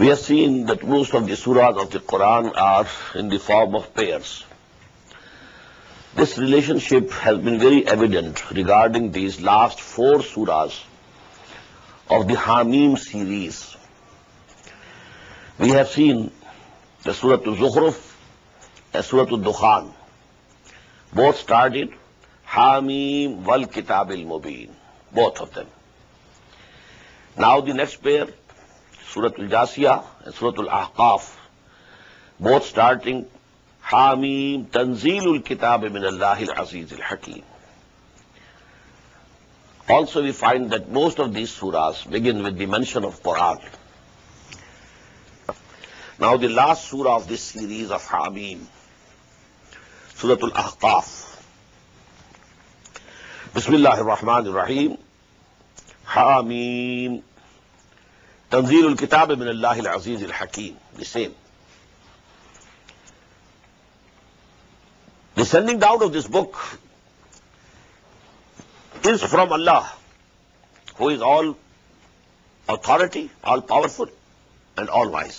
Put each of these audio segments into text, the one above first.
We have seen that most of the surahs of the Quran are in the form of pairs. This relationship has been very evident regarding these last four surahs of the Hamim series. We have seen the Surah Zukhruf and Surah Dukhan. Both started Hamim wal Kitabil Mubin, both of them. Now the next pair سورت الجاسیہ سورت الاحقاف both starting حامیم تنظیل الکتاب اللہ العزیز الحکیم also we find that most of these سوراز begin with the mention of Quran now the last سور of this series of حامیم سورت الاحقاف بسم اللہ الرحمن الرحیم حامیم تنزيل الكتاب من الله العزيز الحكيم لسين The sending down of this book is from Allah, who is all authority, all powerful, and all wise.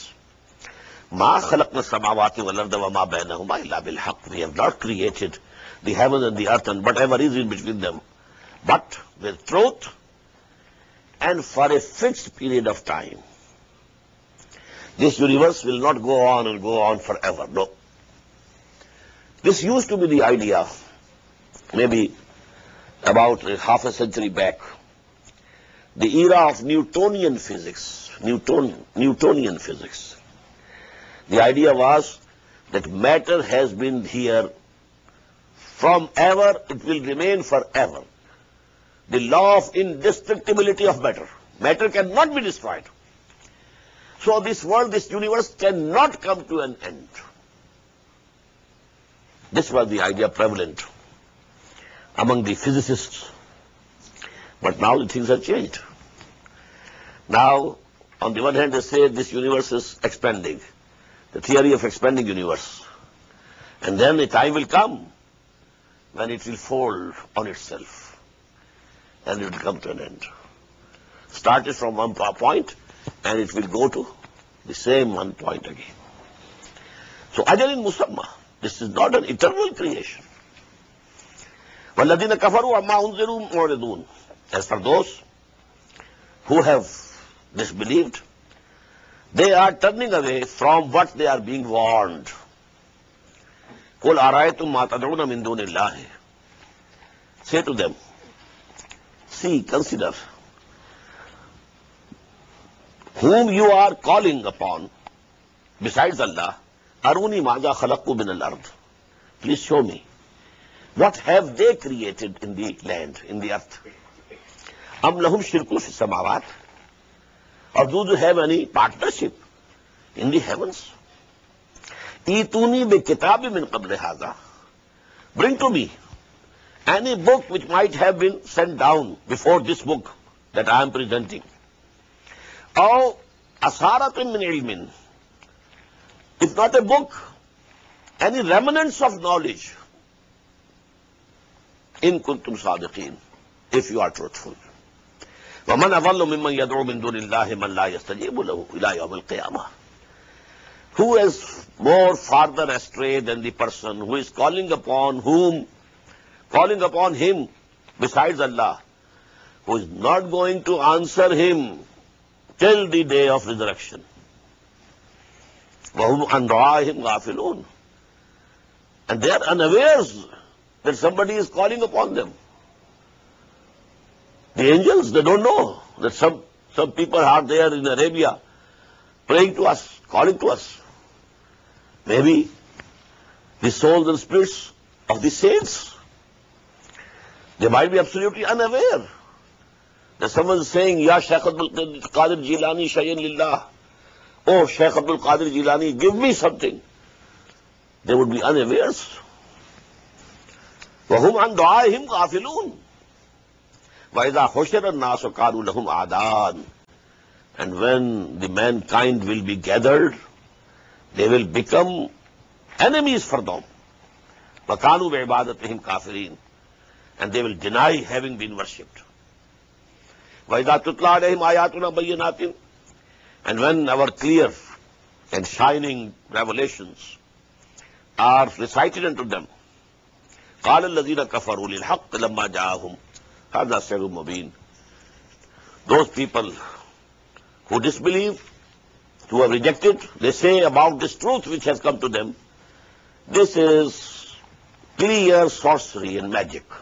Ma khalaqna samawati wal arda wa ma bainahuma illa bil We have not created the heavens and the earth and whatever is in between them, but with truth and for a fixed period of time. This universe will not go on and go on forever, no. This used to be the idea, maybe about half a century back. The era of Newtonian physics, Newtonian physics. The idea was that matter has been here from ever, it will remain forever the law of indestructibility of matter. Matter cannot be destroyed. So this world, this universe cannot come to an end. This was the idea prevalent among the physicists. But now things have changed. Now, on the one hand, they say this universe is expanding, the theory of expanding universe. And then a time will come when it will fold on itself. and it will come to an end. Start it from one point and it will go to the same one point again. So ajalin musamma, this is not an eternal creation. وَالَّذِينَ كَفَرُوا عَمَّا أُنزِرُوا مُعْرِضُونَ As for those who have disbelieved, they are turning away from what they are being warned. قُلْ أَرَيْتُمْ مَا تَدْعُونَ مِن دُونِ اللَّهِ Say to them, consider whom you are calling upon besides دل ارونی ماجا خلق کو بین ارد please show me what have they created indeed in the earth اب نہ شرکش سماوات اور دو پارٹنرشپ ان دیونس ای تونی د کتاب ہی من قبل حاضہ one to be any book which might have been sent down before this book that I am knowledge, in kuntum sadiqeen, if you not a book any remnants of knowledge ان تم مَنْ if you are إِلَىٰ ممن الْقِيَامَةِ who is more farther astray than the person who is calling upon whom calling upon him besides Allah, who is not going to answer him till the day of resurrection. And they are unaware that somebody is calling upon them. The angels, they don't know that some, some people are there in Arabia praying to us, calling to us. Maybe the souls and spirits of the saints Lillah. Oh, ان سمن Qadir یا شیخ me something. They would be unaware. او شیخ دُعَائِهِمْ القادر وَإِذَا خُشِرَ give me something they would be mankind will be gathered they will become enemies for them بتانو بے عبادترین and they will deny having been worshipped by nothing and when our clear and shining revelations are recited unto them کال نزیرا کفر حق مبین those people who disbelieve to they say about this truth which has come to them this is clear sorcery and magic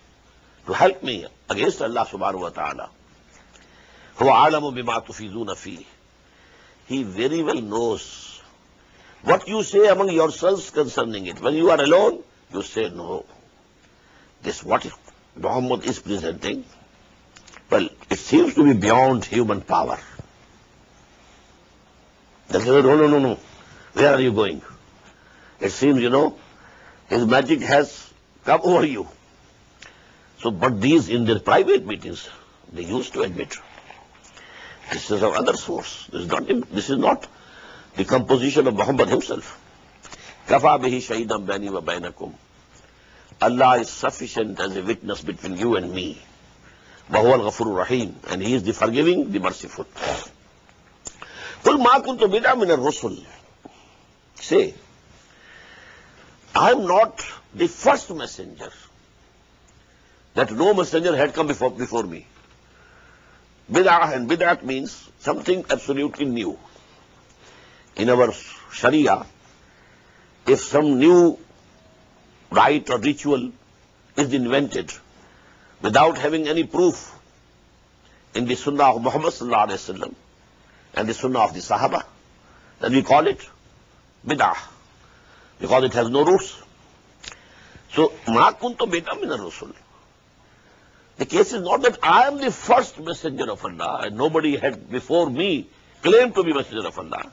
to help me against اللہ سبحانہ و تعالی آلہ ہو آل مو بیماتی زون افی he very well knows what you see among yourselves concerning it when you are alone you see no this what Muhammad is presenting well it seems to be beyond human power why are you going it seems you know his magic has come over you So, but these in their private meetings, they used to admit. This is another source. This is not, this is not the composition of Muhammad himself. Kafa bihi bani wa bainakum. Allah is sufficient as a witness between you and me. al الغفور الرحيم and he is the forgiving the merciful قل ما كنت بدعا al الرسل say I am not the first messenger that no messenger had come before, before me. Bid'ah and bid'at means something absolutely new. In our Sharia, if some new rite or ritual is invented without having any proof in the Sunnah of Muhammad and the Sunnah of the Sahaba, then we call it bid'ah because it has no roots. So, ma to bid'ah min ar-rusul. Case is not that I am the first messenger of Allah nobody had before be claim to be messenger of Allah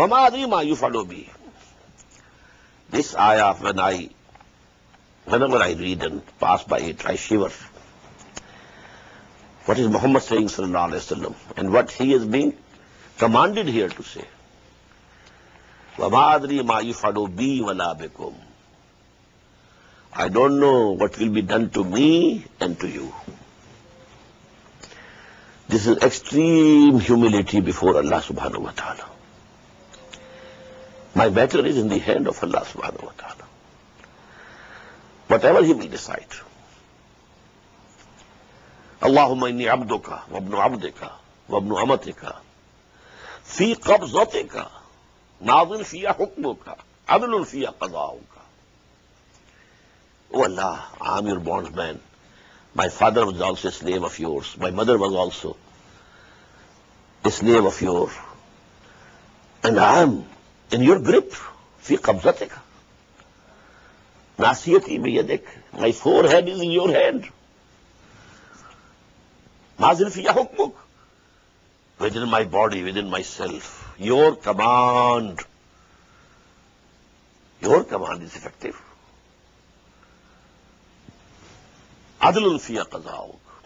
وبادری I read and pass by try share what is Muhammad see صلی اللہ علیہ وسلم what has been commanded here to say ومادری I don't know what will be done to me and to you. This is extreme humility before Allah subhanahu wa ta'ala. My matter is in the hand of Allah subhanahu wa ta'ala. Whatever He will decide. Allahumma inni abduka wa abnu abdika wa abnu amatika fi qabzatika ناظر fiya hukmuka عدل fiya قضاؤك Oh Allah, I'm your bondsman. My father was also a slave of yours. My mother was also a slave of yours. And I'm in your grip. في قبضتك. My forehead is in your hand. نازل في حكمك. Within my body, within myself. Your command. Your command is effective. عدل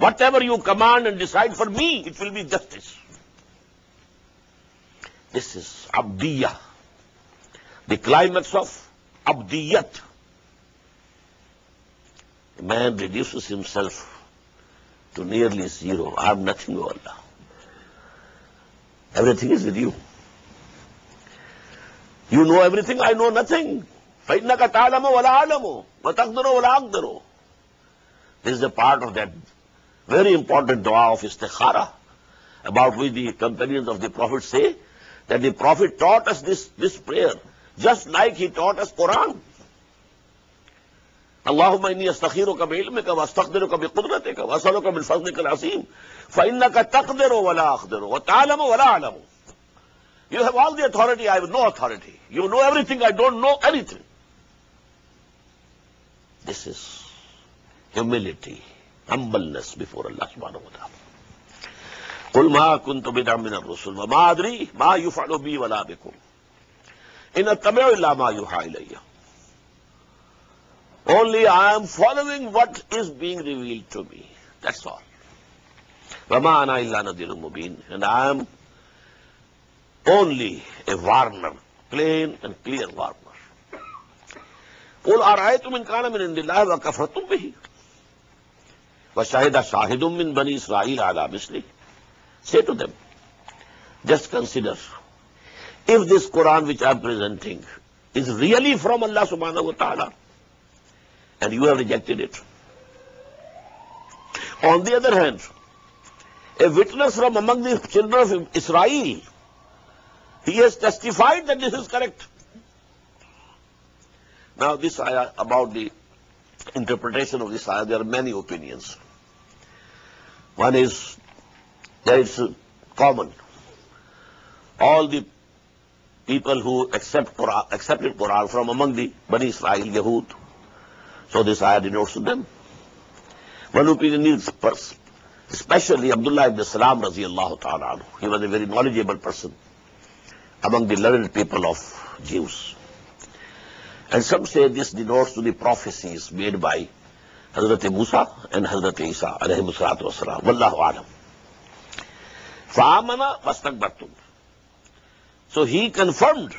whatever you command and decide for me it will be justice this is ابدیا the climax of ابدیت man reduces himself to nearly zero I nothing you Allah everything is with you you know everything I know nothing پھر ہو ولا عالم ہو آلمو بت ولا والا درو part of دیری important دعا of استخارا about what the companions of the prophet see this this this prayer just like he taught us Quran اللہ میں قدرت کہ تخ دیرولہ authority I know authority you know everything I don't know everything this is humility humbleness before Allah سبحانہ ما ما ما من ولا ان انا قل ہی وشاہدہ شاہد من بنی اسرائیل آداب مسلی see to them just consider if this Quran which are presenting is really from Allah سبان and you have rejected it on the other hand a witness from among the children of Israel he has testified this is correct now this میں about the interpretation of this آئر they are many opinion one is دامن all the people who accept accept cover all from among the one Israel one opinion especially عبد اللہ ابن اسلام رضی اللہ تعالیٰ he was a very knowledgeable person among the learned people of Jews and some say this denotes to the prophecies made by حضرت موسا and حضرت عیسیٰ علیہ مسرات وسلام اللہ عالم فامنا وسطک برتم so he confirmed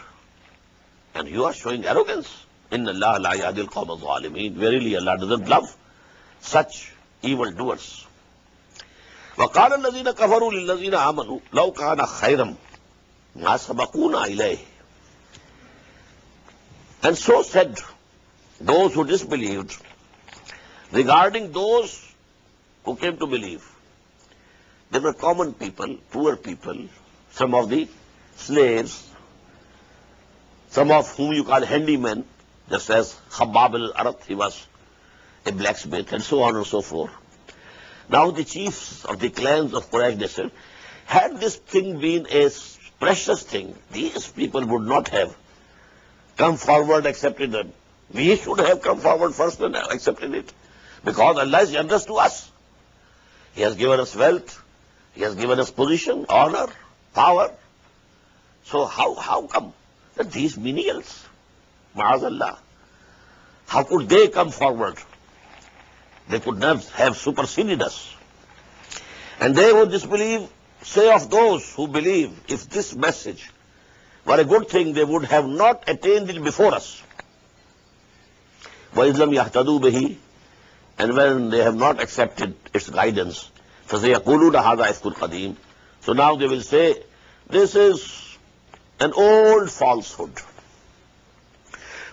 and you are showing arrogance ان اللہ لا یاد القوم الظالمین verily Allah doesn't love such even doers وقال الذين كفروا للذين امنوا لو كان خيرا ما سبقونا اليه And so said those who disbelieved regarding those who came to believe. They were common people, poor people, some of the slaves, some of whom you call handymen, just as Khabbab al-Aratt, he was a blacksmith, and so on and so forth. Now the chiefs of the clans of Quraysh, they said, had this thing been a precious thing, these people would not have come forward, accepted them. We should have come forward first and accepted it, because Allah is generous to us. He has given us wealth, He has given us position, honor, power. So how come that these menials, ma'azallah, how could they come forward? They could not have superseded us. And they who disbelieve say of those who believe, if this message were a good thing, they would have not attained it before us. وَإِذْلَمْ يَهْتَدُوا بِهِ And when they have not accepted its guidance, فَسَيَقُولُونَ هَذَا إِفْكٌ قَدِيمٌ So now they will say, this is an old falsehood.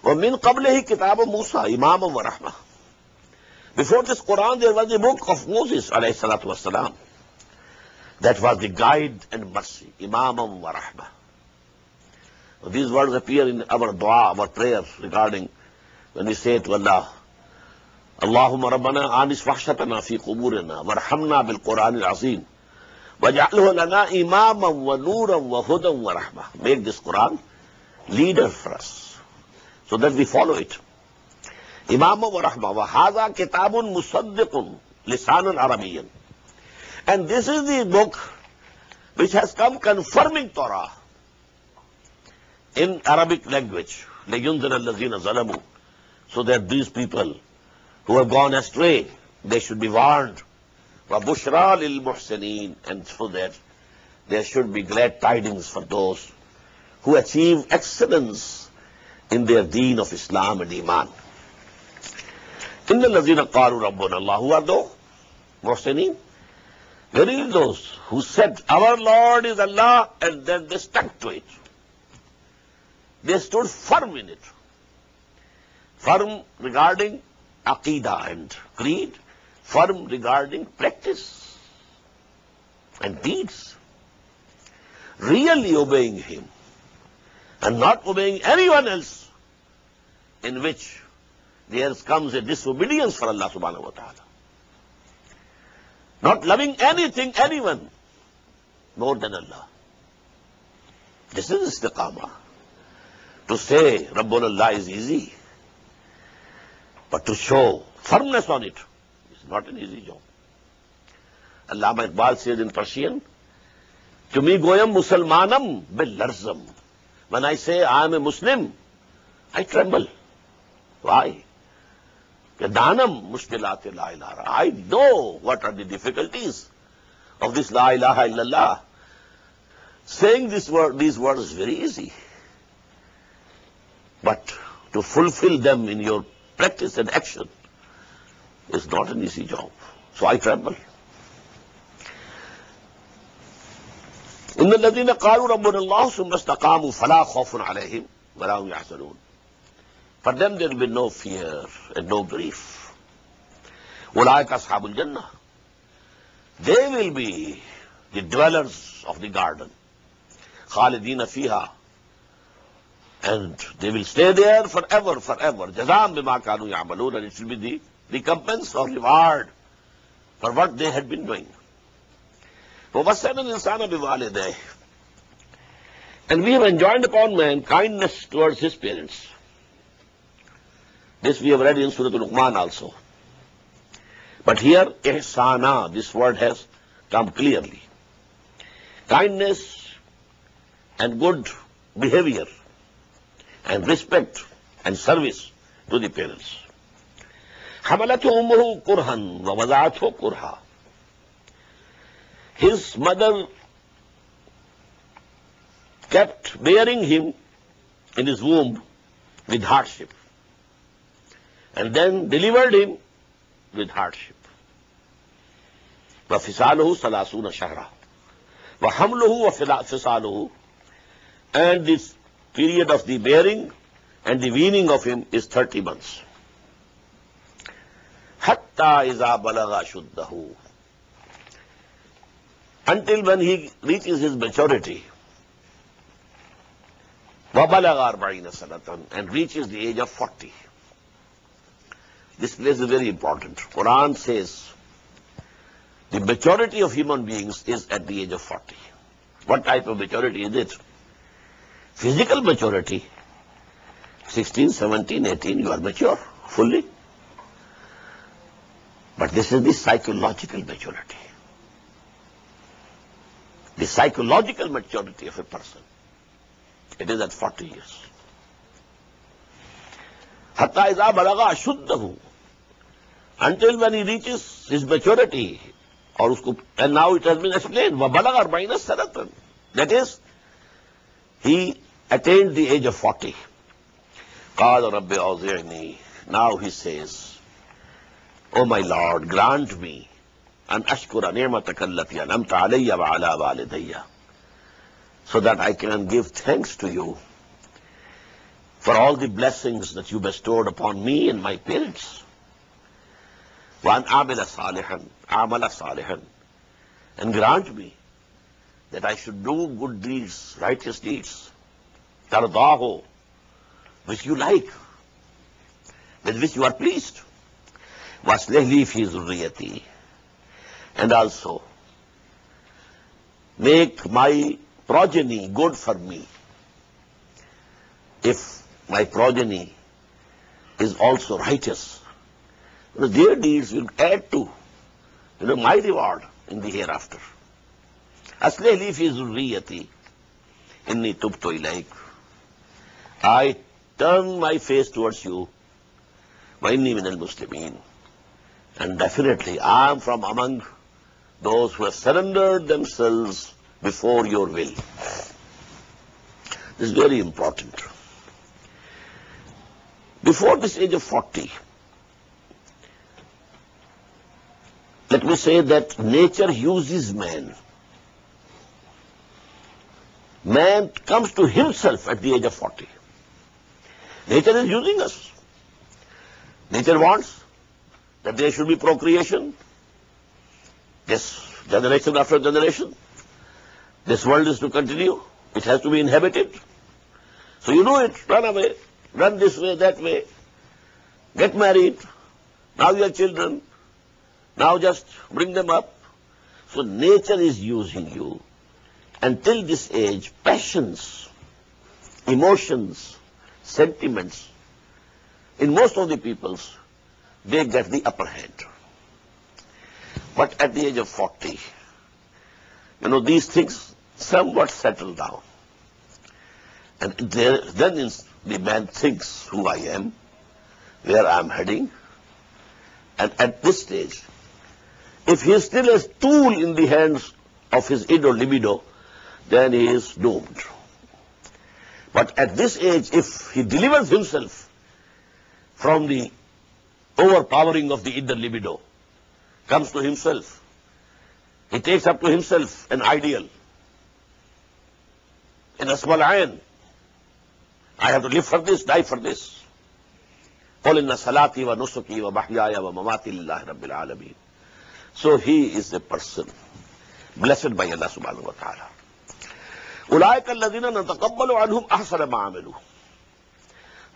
وَمِنْ قَبْلِهِ كِتَابُ مُوسَى إِمَامًا وَرَحْمَةً Before this Quran, there was a book of Moses, alayhi salatu wasalam, that was the guide and mercy, Imam wa rahmah. These words appear in our dua, our prayers, regarding when we say to Allah, Allahumma rabbana anis fahshatana fi quburina warhamna bil Qur'an al-azim waj'alhu lana imaman wa nuran wa huda wa rahma." Make this Qur'an leader for us so that we follow it. Imam wa rahma wa hadha kitabun musaddiqun lisanan arabiyan. And this is the book which has come confirming Torah in Arabic language. So that these people who have gone astray, they should be warned. وَبُشْرَى لِلْمُحْسَنِينَ And so that there should be glad tidings for those who achieve excellence in their deen of Islam and Iman. إِنَّ الَّذِينَ قَالُوا رَبُّنَ اللَّهُ Who are those? Muhsinin. There is those who said, our Lord is Allah, and then they stuck to it. They stood firm in it. Firm regarding aqidah and creed, firm regarding practice and deeds. Really obeying him and not obeying anyone else in which there comes a disobedience for Allah subhanahu wa ta'ala. Not loving anything, anyone more than Allah. This is istiqamah. To say رب Allah is easy but to show firmness on it is not an easy job Allah Iqbal C is Persian ٹو می گوئم مسلمانم بے لرزم when I say I am a Muslim I tremble why دانم مشکلات I know what are the difficulties of this law Allah saying this with these word is very easy But to fulfill them in your practice and action is not an easy job. So I tremble. إن الذين قالوا ربنا الله ثم استقاموا فلا خوف عليهم ولا هم يحزنون For them there will be no fear and no grief. أولئك أصحاب الجنة They will be the dwellers of the garden. خالدين فيها and they will stay there forever, forever. Jazam bima kanu ya'malun. And it will be the recompense or reward for what they had been doing. And we have enjoined upon man kindness towards his parents. This we have read in Surah Al-Luqman also. But here, ihsana, this word has come clearly. Kindness and good behavior respect and service to the parents parents. تھو کورہن وزا تورہا his mother kept bearing him him womb with hardship and then then him with hardship و فسال ہوں سداسو ن and this ہوں ہوں and this period of the bearing and the weaning of him is thirty months ازا بلغا شدہ until when he reaches his maturity سنتن and reaches the age of forty this place is very important Quran says the maturity of human beings is at the age of forty what type of maturity is it Physical maturity, 16, 17, 18, you are mature fully. But this is the psychological maturity. The psychological maturity of a person, it is at 40 years. Hatta إذا بلغ أشده until when he reaches his maturity and now it has been explained that is he attained the age of 40. قال رب أوزعني Now he says, O oh my Lord, grant me أن أشكر نعمتك التي أنعمت علي وعلى والدي so that I can give thanks to you for all the blessings that you bestowed upon me and my parents. وأن أعمل صالحا أعمل صالحا and grant me that I should do good deeds, righteous deeds, tardaho, which you like, with which you are pleased. Waslehli fi zurriyati. And also, make my progeny good for me. If my progeny is also righteous, their deeds will add to you know, my reward in the hereafter. أصله لي في ذريتي إني تبت إليك I turn my face towards you وإني من المسلمين and definitely I am from among those who have surrendered themselves before your will. This is very important. Before this age of 40, let me say that nature uses man man comes to himself at the age of 40. Nature is using us. Nature wants that there should be procreation, this generation after generation. This world is to continue. It has to be inhabited. So you do it, run away, run this way, that way, get married, now you have children, now just bring them up. So nature is using you until this age, passions, emotions, sentiments, in most of the peoples, they get the upper hand. But at the age of 40, you know, these things somewhat settle down. And there, then the man thinks who I am, where I'm heading, and at this stage, if he is still a tool in the hands of his id or libido, then he is doomed. But at this age, if he delivers himself from the overpowering of the inner libido, comes to himself, he takes up to himself an ideal, an asmal ayn. I have to live for this, die for this. So he is a person blessed by Allah subhanahu wa ta'ala. تکبل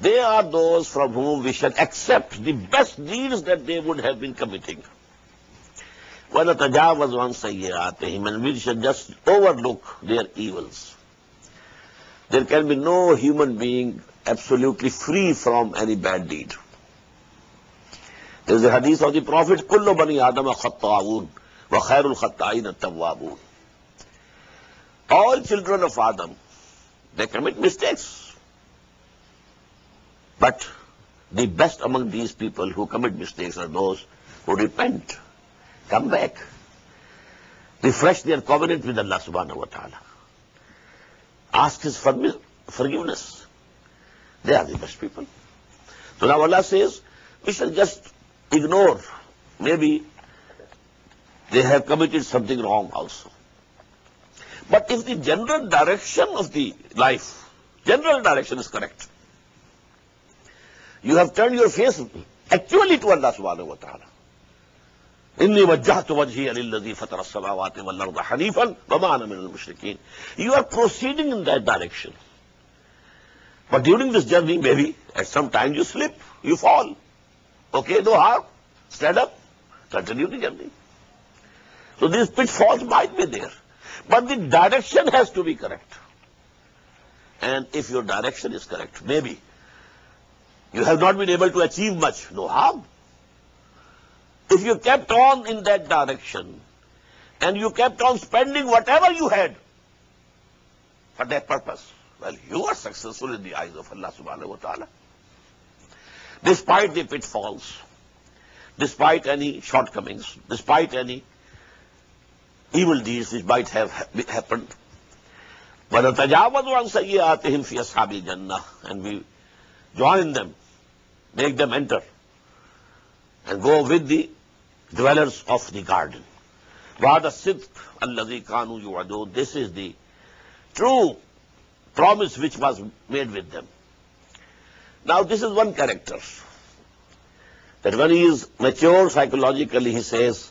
they are those from whom we accept the best just overlook they are evils there can be no human being absolutely free from any bad deed حدیث prophet کلو بنی آتا میں خطول وہ خیر الخط آئی نہ تب آبول all children of Adam, they commit mistakes. But the best among these people who commit mistakes are those who repent, come back, refresh their covenant with Allah subhanahu wa ta'ala, ask His forgiveness. They are the best people. So now Allah says, we shall just ignore. Maybe they have committed something wrong also. But if the general direction of the life, general direction is correct, you have turned your face actually to Allah subhanahu wa ta'ala. إني وجهت وجهي للذي فطر السماوات والأرض حنيفا وما أنا من المشركين. You are proceeding in that direction. But during this journey, maybe at some time you slip, you fall. Okay, no harm. Stand up, continue the journey. So these pitfalls might be there. But the direction has to be correct. And if your direction is correct, maybe you have not been able to achieve much, no harm. If you kept on in that direction and you kept on spending whatever you had for that purpose, well, you are successful in the eyes of Allah subhanahu wa ta'ala. Despite the pitfalls, despite any shortcomings, despite any evil deeds which might have happened. وَنَتَجَاوَزُ عَنْ the فِي أَصْحَابِ Jannah, And we join them, make them enter, and go with the dwellers of the garden. وَهَذَا الصِّدْقُ الَّذِي كَانُوا يُوعَدُونَ This is the true promise which was made with them. Now this is one character, that when he is mature psychologically, he says,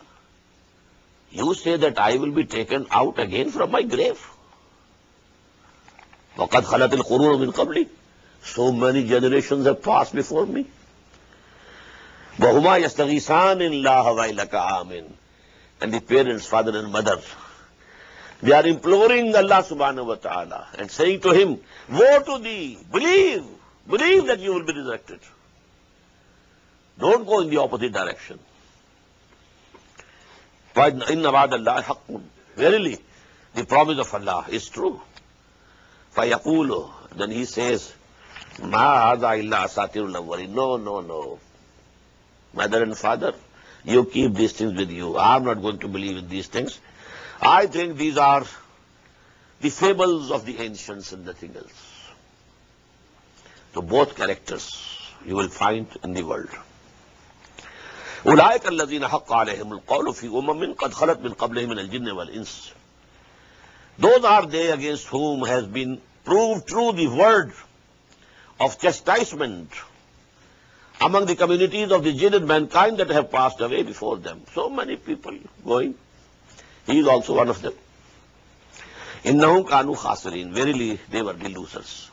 you see that I will be taken out again from my grave وقت خلط القرون من قبلی so many generation pass before me بہما یسان ان لا لاہ لکا آمین and the parents father and mother they are imploring Allah سبحان و تعالی and saying to him woe to the believe believe that you will be resurrected don't go in the opposite direction and اللہ حق verily the promise of Allah is true he Cs ما آزا اللہ no no no mother and father you keep this things with you I am not going to believe in these things I think these are the fables of the ancients and the thing تو بہت characters you will find in the world أولئك الذين حق عليهم القول في أمم قد خلت من قبلهم من الجن والإنس Those are they against whom has been proved true the word of chastisement among the communities of the jinn and mankind that have passed away before them. So many people going. He is also one of them. إنهم كانوا خاسرين verily they were the losers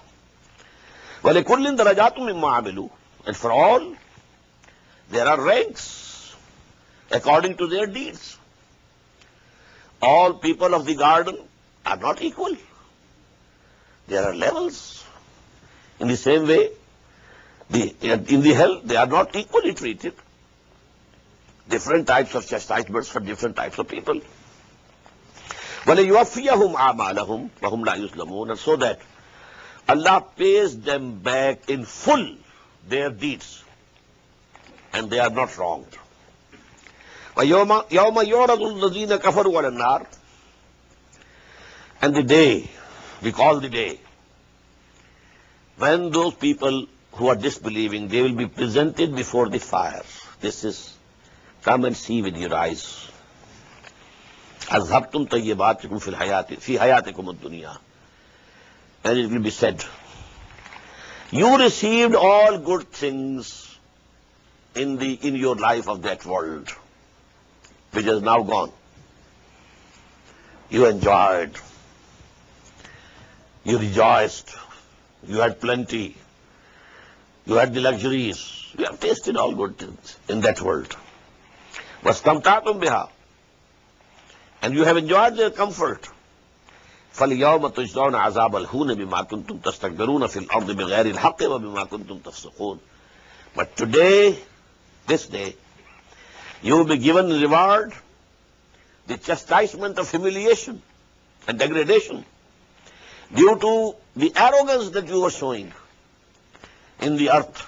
ولكل درجات مما عملوا and for all there are ranks according to their deeds. All people of the garden are not equal. There are levels. In the same way, the, in the hell, they are not equally treated. Different types of chastisements for different types of people. And so that Allah pays them back in full their deeds and they are not wronged. یوم یورد الزین کفر والنار and the day we call the day when those people who are disbelieving they will be presented before the fire this is come and see with your eyes ار تم تو یہ بات سی حیات دنیا and it will be said you received all good things in your life of that world which is now gone. You enjoyed. You rejoiced. You had plenty. You had the luxuries. You have tasted all good things in that world. وَاسْتَمْتَعْتُمْ بِهَا And you have enjoyed their comfort. فَالْيَوْمَ تُجْزَوْنَ عَذَابَ الْهُونَ بِمَا كُنْتُمْ تَسْتَكْبِرُونَ فِي الْأَرْضِ بِغَيْرِ الْحَقِّ وَبِمَا كُنْتُمْ تَفْسُقُونَ But today, this day, you will be given the reward the chastisement of humiliation and degradation due to the arrogance that you are showing in the earth,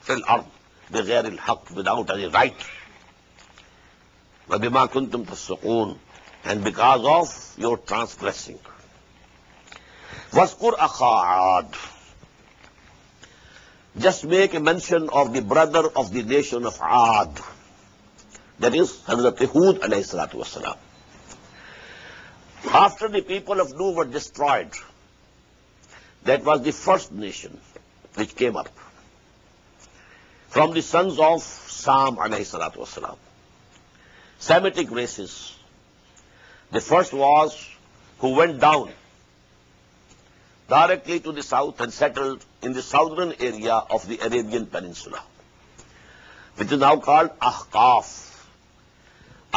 fil ard, بغير الحق, without any right. وَبِمَا كُنْتُمْ تَسْرُقُونَ And because of your transgressing. وَذْكُرْ عاد. Just make a mention of the brother of the nation of عاد. That is حضرت علیہ السلات وسلام after the people of Noah were destroyed that was the first nation which came up from the sons of سام علیہ السلاۃ وسلام Semitic races the first was who went down directly to the south and settled in the southern area of the Arabian peninsula which is now called احکاف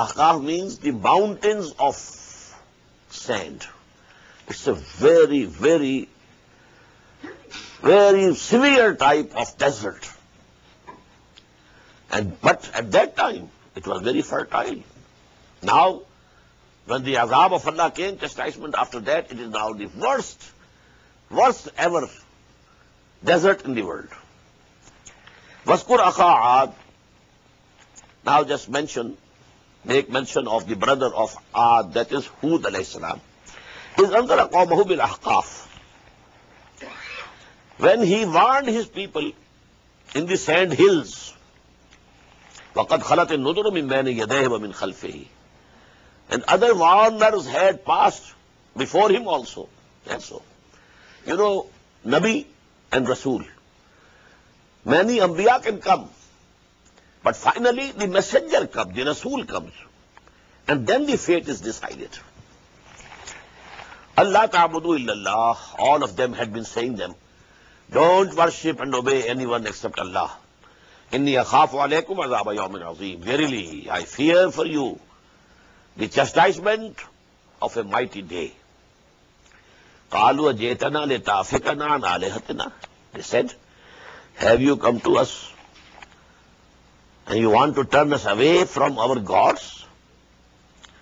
اق means these of sand it's a very very very severe type of desert but at that time it was very fertile now was the آزاب of ادا keying chastisement after that it is now the vast vast ever desert in the world was کو آخ now just mention ایک mention of the brother of a that is ہود علیہ السلام is اندر اقوام احکاف when he warned his people in the sand hills وقت غلط ان میں یہ دہب و من خلفی and other warners had passed before him also you know نبی اینڈ رسول مینی امبیا کین کم میسنجرڈ اللہ تعبد اللہ all of them said them don't for you chastisement of a ٹیو you come to us And you want to turn us away from our gods?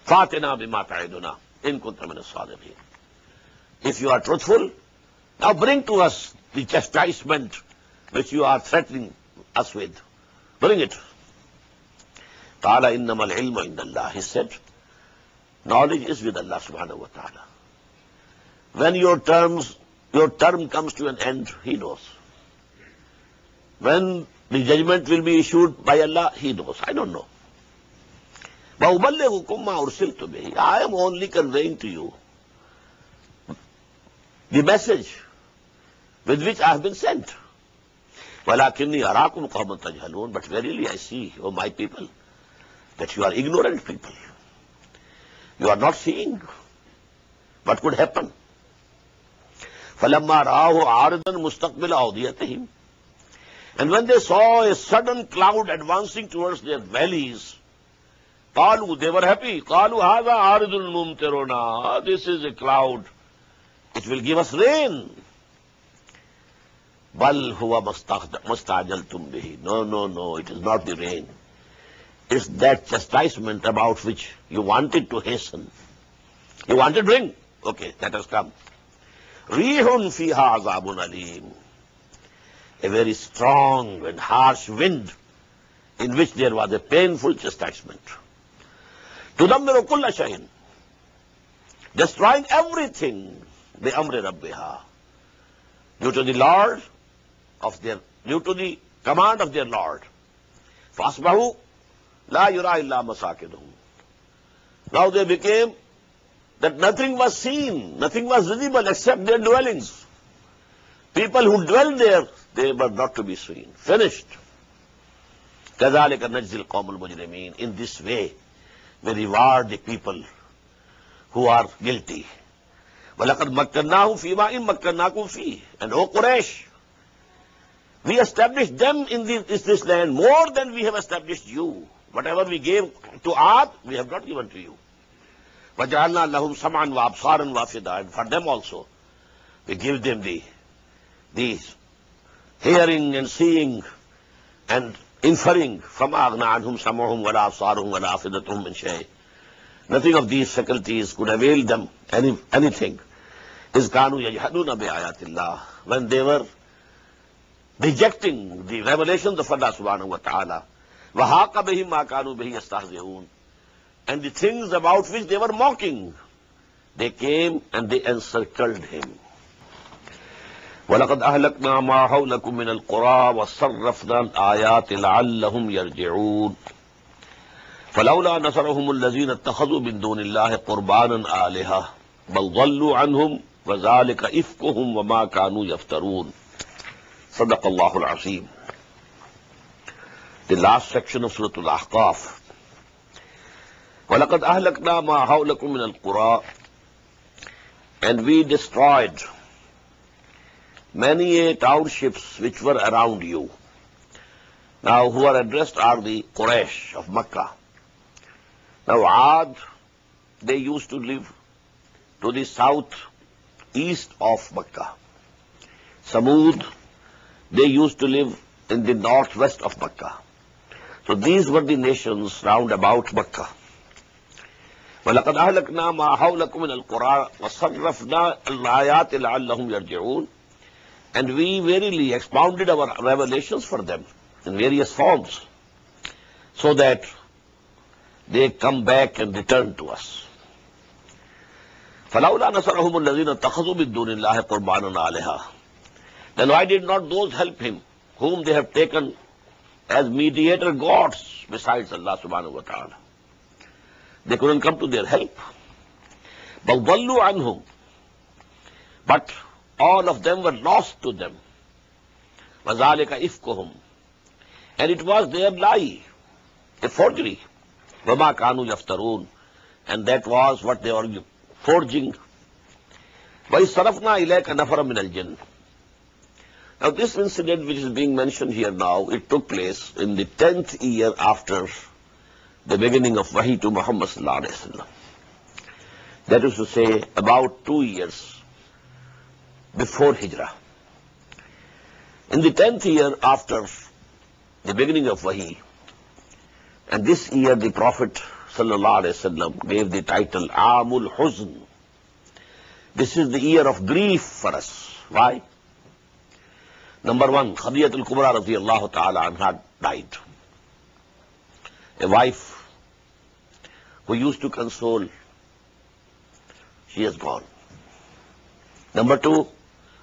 Fatina بِمَا تَعِدُنَا إِن If you are truthful, now bring to us the chastisement which you are threatening us with. Bring it. قَالَ إِنَّمَا الْعِلْمُ عِنْدَ اللَّهِ He said, knowledge is with Allah subhanahu wa ta'ala. When your terms, your term comes to an end, He knows. When judgement will be issued by Allah he knows I don't know بہبل حکما اور message I sent ولا کنی اراکم مقام تجہلون but verily I see my people that you are ignorant people you are not seeing what could happen فلمکبل And when they saw a sudden cloud advancing towards their valleys, Kalu, they were happy. Kalu haga aridul mumterona. This is a cloud. It will give us rain. Bal huwa mustajaltum tumbihi. No, no, no, it is not the rain. It's that chastisement about which you wanted to hasten. You wanted rain. Okay, that has come. Rihun fiha azabun alim. Very strong and harsh wind in which there was a painful chastisement to them میرا کل اشین destroying everything due to the Lord of do to the command of their Lord fast با یورا مساک became that nothing was seen nothing was مل except their dwelling people who dwell there مر not to be seen finished گزارے کرنا مجرے میم in this way very ward the people who are گلٹیش we establish them Anas land more than we have establish you whatever we give to our we've not given to you لہم سامان واپ فارن وافی داڈ for them also we give them these hearing and seeing understanding of these فیکلٹیزیگل when دیور وہاں کا بھی ما کانو بہی استاذ the thing about which they were mocking they came and they encircled them ولقد أهلكنا ما حولكم من القرى وصرفنا الآيات لعلهم يرجعون فلولا نصرهم الذين اتخذوا من دون الله قربانا آلهة بل ضلوا عنهم وذلك إفكهم وما كانوا يفترون صدق الله العظيم The last section of Surah Al-Ahqaf وَلَقَدْ أَهْلَكْنَا مَا حَوْلَكُمْ مِنَ الْقُرَىٰ And we destroyed a townships which were around you. Now, who are addressed are the Quraysh of Makkah. Now, Ad, they used to live to the south east of Makkah. Samud, they used to live in the northwest of Makkah. So these were the nations round about Makkah. وَلَقَدْ أَهْلَكْنَا مَا حَوْلَكُمْ مِنَ الْقُرَىٰ وَصَرَّفْنَا الْآيَاتِ لَعَلَّهُمْ يَرْجِعُونَ and we verily expounded our revelations for them in various forms so that they come back and return to us. اللَّهِ عَلَيْهَا Then why did not those help him whom they have taken as mediator gods besides Allah subhanahu wa ta'ala? They couldn't come to their help. بَوْضَلُّوا عَنْهُمْ But all of them were lost to them. وَذَالِكَ اِفْكُهُمْ And it was their lie, a forgery. وَمَا كَانُوا يَفْتَرُونَ And that was what they were forging. وَإِسْتَرَفْنَا إِلَيْكَ نَفَرَ مِنَ الْجِنِ Now this incident which is being mentioned here now, it took place in the tenth year after the beginning of Wahi to Muhammad sallallahu alayhi wa sallam. That is to say about two years before Hijrah. In the tenth year after the beginning of Wahi, and this year the Prophet gave the title Amul Huzn. This is the year of grief for us. Why? Number one, Khadijat al-Kubra radiallahu ta'ala anha died. A wife who used to console, she has gone. Number two,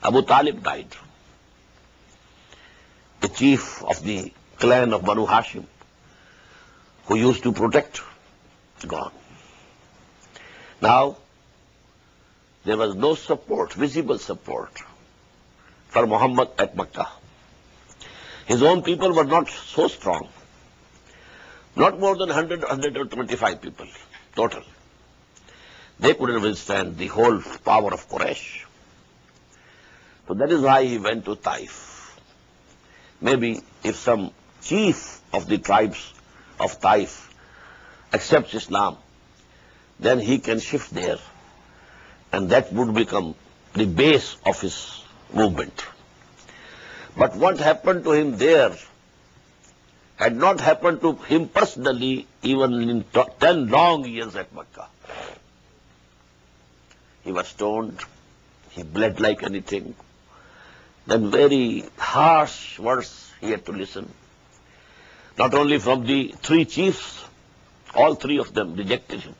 Abu Talib died. The chief of the clan of Banu Hashim, who used to protect, gone. Now, there was no support, visible support, for Muhammad at Makkah. His own people were not so strong. Not more than 100, 125 people total. They couldn't withstand the whole power of Quraysh. So that is why he went to Taif. Maybe if some chief of the tribes of Taif accepts Islam, then he can shift there. And that would become the base of his movement. But what happened to him there had not happened to him personally even in ten long years at Mecca. He was stoned, he bled like anything, that very harsh words he had to listen, not only from the three chiefs, all three of them rejected him,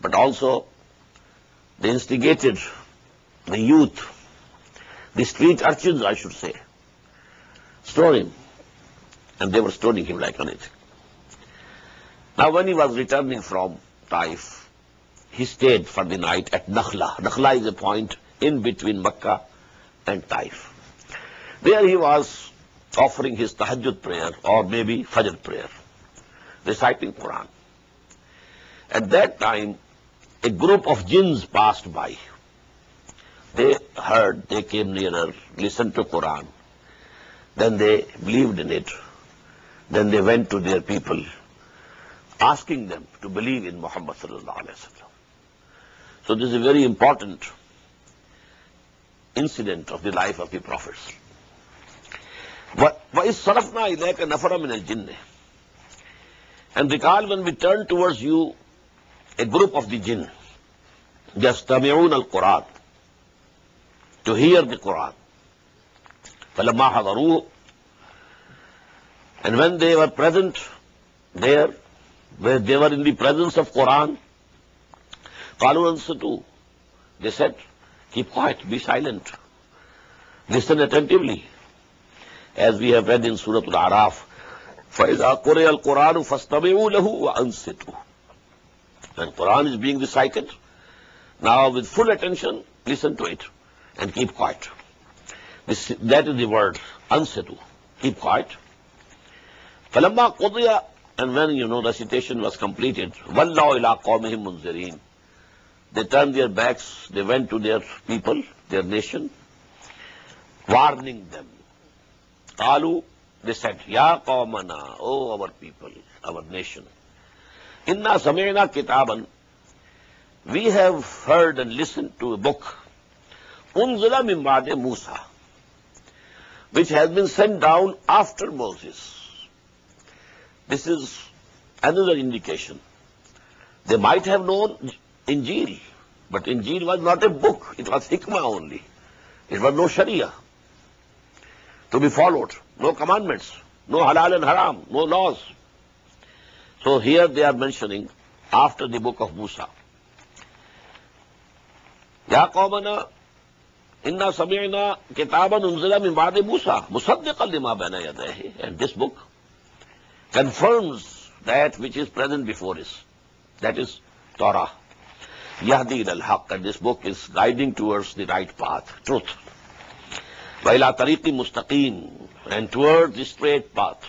but also they instigated the youth, the street urchins, I should say, stone him, and they were stoning him like anything. Now when he was returning from Taif, he stayed for the night at Nakhla. Nakhla is a point in between Makkah Taif there he was offering his تحجد prayer or may be فجن پر cycling Quran at that time a group of jinns passed by they hear they کی listen to Quran then they believed int then they went to their people asking them to believe in Muhammad صلی اللہ علیہ so this is very important incident of the life of the prophets. وَإِذْ صَرَفْنَا إِلَيْكَ نَفَرًا مِنَ And recall when we turn towards you a group of the jinn, al-qur'an, To hear the Qur'an. فَلَمَّا حَضَرُوهُ And when they were present there, where they were in the presence of Qur'an, قَالُوا أَنْسَتُوا They said, kept be silent لسنٹلیز ویو ویڈ انورت نا with full attention listen to it and keep کو was was complete إِلَىٰ قَوْمِهِمْ میں they turn their backs they went to their people their nation warning them آلو دی سیٹ یار کام اور پیپل اور نیشن ان کتاب we have heard and listen to a book in member they Musa which has been sent down after Musa this is an is are indication they might have known انجیل but انجیل was not a book it was no Shreya to be followed no commandments no Hilal so here they are mentioning after the book of بوسا انسا مسد کل دا بہنا جاتا ہے یادین الحق this book is guiding toward the right path truth بہلا طریقی مستقین and towards path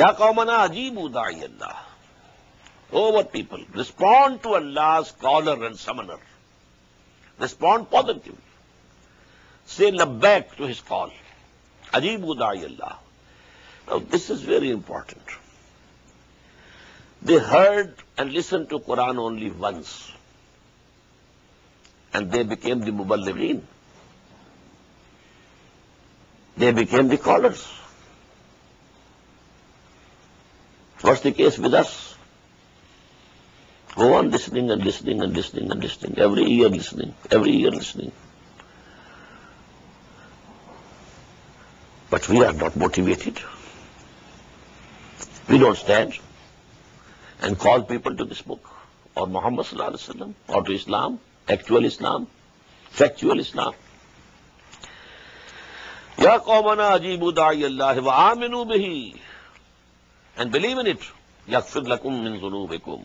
یا کو منا عجیب ادائی اللہ our people respond to Allah as caller and summoner respond positively سی لب بیک ٹو ہز کال عجیب ادائی اللہ this is very important They heard and listened to Quran only once. And they became the Muballighin. They became the callers. What's the case with us? Go on listening and listening and listening and listening, every year listening, every year listening. But we are not motivated. We don't stand. And call people to this book or Muhammad صلی اللہ علیہ وسلم or to Islam actual Islam factual Islam یا قومنا عجیب اللہ بہی and believe in it لکم من اسلامی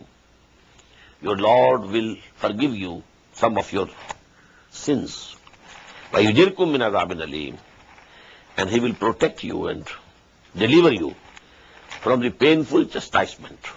your Lord will forgive you some of your sins you جر کم من عذاب علیم and he will protect you and deliver you from the painful chastisement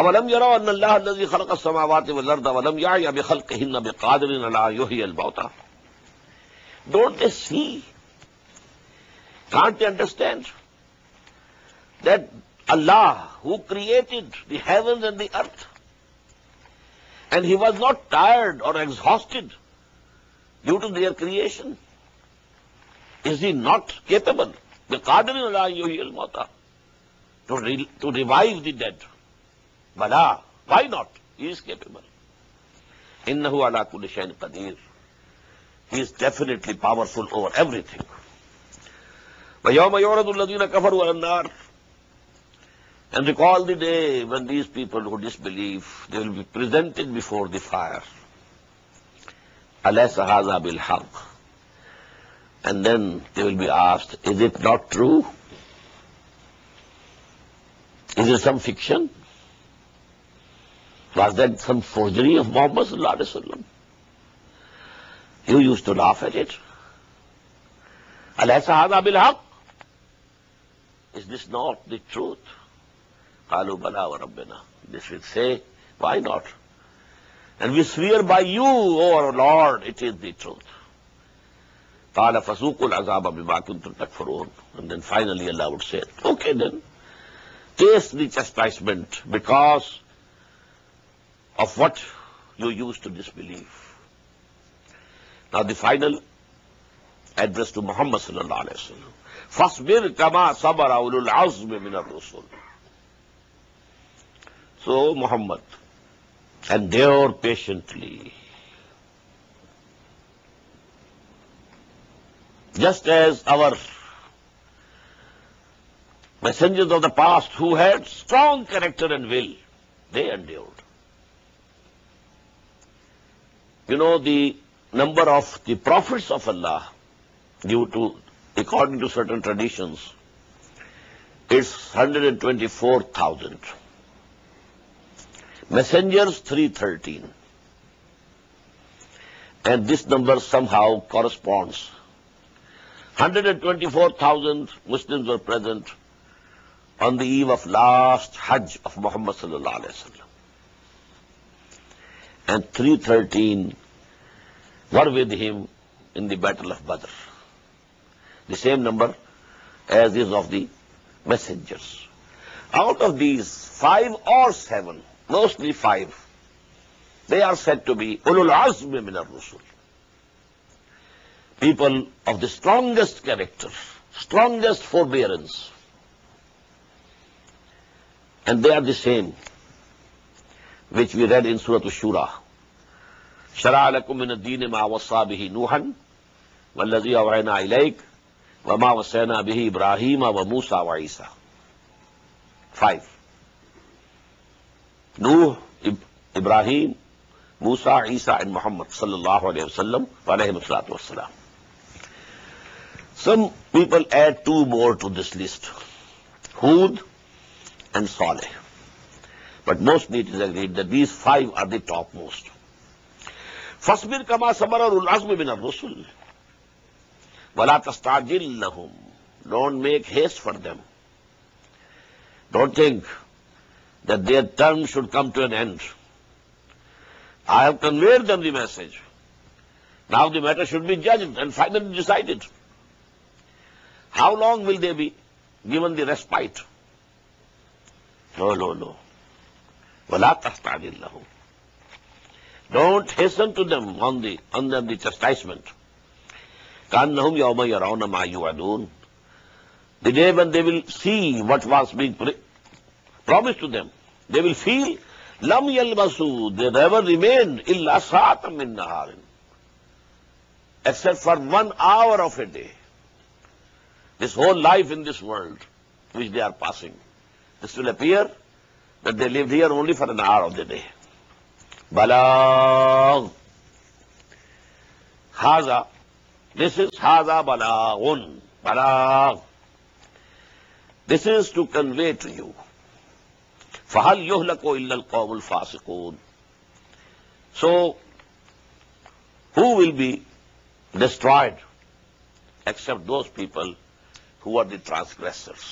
اولم اللہ خلق earth and he was not tired or capable due to their creation is re not capable the dead Bala, why not? He is capable. Innahu ala kulli shayin qadir. He is definitely powerful over everything. وَيَوْمَ يُعْرَضُ الَّذِينَ كَفَرُوا عَلَى النَّارِ And recall the day when these people who disbelieve, they will be presented before the fire. أَلَيْسَ هَذَا بِالْحَقِّ And then they will be asked, is it not true? Is it some fiction? Was that some forgery of Muhammad sallallahu alaihi wasallam? You used to laugh at it. Alaysa hadha bil haqq? Is this not the truth? Qalu bala wa rabbina. They say, why not? And we swear by you, O Lord, it is the truth. قال فسوقوا azaba بما كنتم تكفرون and then finally Allah would say okay then taste the chastisement because of what you used to disbelieve. Now the final address to Muhammad sallallahu alayhi wa sallam. فَاصْبِرْ كَمَا صَبَرَ أُولُو الْعَزْمِ مِنَ الرُّسُلِ So Muhammad, endure patiently. Just as our messengers of the past who had strong character and will, they endured. You know the number of the prophets of Allah due to according to certain traditions it's hundred and twenty four thousand messengers three thirteen and this number somehow corresponds hundred and twenty four thousand Muslim are present on the eve of last ہج of Muhammad صلی اللہ علیہ وسلم and 313 were with him in the battle of Badr, the same number as is of the messengers. Out of these, 5 or 7, mostly 5, they are said to be ulul azm min ar-rusul, people of the strongest character, strongest forbearance, and they are the same which we read in Surah Ash-Shura. شرع لكم من الدين ما وصى به نوحا والذي أوعينا إليك وما وصينا به إبراهيم وموسى وعيسى. Five. Nuh, Ibrahim, Musa, Isa and Muhammad sallallahu alayhi wa sallam wa alayhi sallam. Some people add two more to this list. Hud and Saleh. But most net is agreed دائو are the top most فسمیر کا معاس بر اور don't make Hess for them don't think they term should come to N and I have conveyor message now the matter should be جج and finally decide how long will they be given the respect ہو لو لو وَلَا تَسْتَعْجِلْ لَهُمْ Don't hasten to them on, the, on them the chastisement. كَأَنَّهُمْ يَوْمَ يَرَوْنَ مَا يُوَدُونَ The day when they will see what was being promised to them, they will feel لَمْ يَلْبَسُوا They never remained إِلَّا سَاتًا مِنْ نَهَارٍ Except for one hour of a day. This whole life in this world, which they are passing, this will appear they lived here only for a hour of the day blog has آ this has on blog this is to convey to you فہل یوہ لکو قبل فاسکون سو ہل be destroyed except those people who are the transgressors